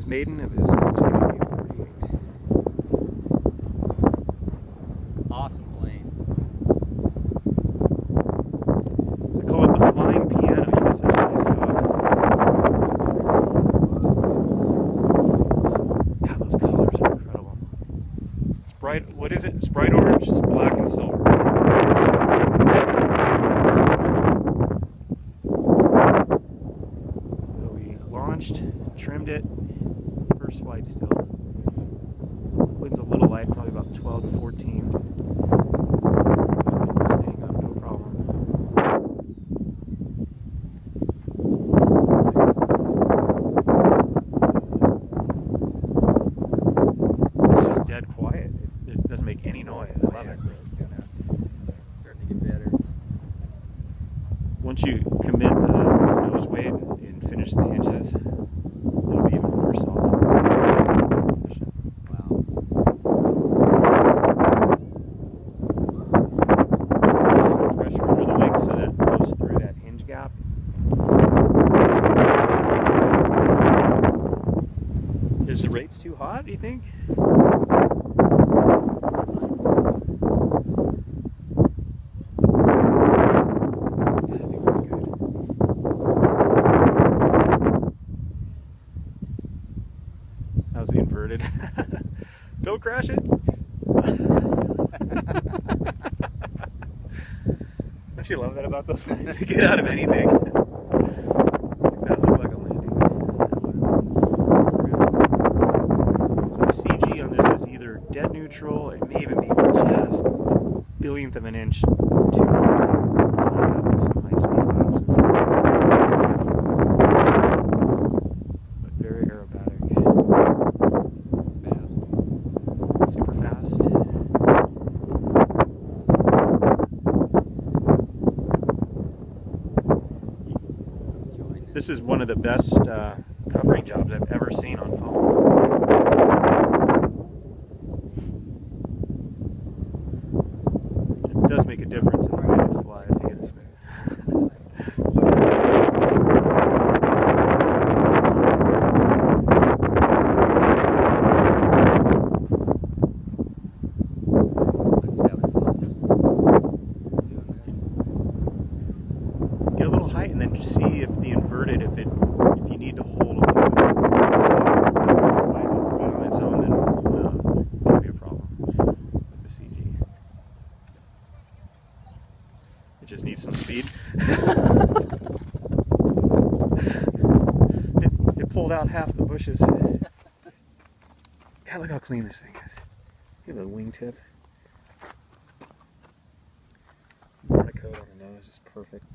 Wings maiden of his JW48. Awesome plane. I call it the flying piano. You did such a nice job. Yeah, those colors are incredible. It's bright. What is it? It's bright orange, it's black, and silver. So we launched, trimmed it. First flight still. Wind's a little light, probably about 12 to 14. Staying up, no problem. It's just dead quiet. It's, it doesn't make any noise. I love it. Starting to get better. Once you commit the nose weight and finish the hinges, Is the rates too hot, do you think? Yeah, I think that's good. How's the inverted? Don't crash it. Don't you love that about those? You get out of anything. That looked like a landing. So the CG on this is either dead neutral, it may even be just a billionth of an inch too far. Flying up with some high speed laps and stuff. But very aerobatic. It's fast. Super fast. Join This is one of the best uh, covering jobs I've ever seen on phone. It does make a difference in the way you fly. I think it's. I'm just having fun just doing height and then just see if the inverted, if it, if you need to hold a. It on its own, then uh, there could be a problem. It just needs some speed. it, it pulled out half the bushes. God, look how clean this thing is. Give it a wingtip. MonoKote on the nose is perfect.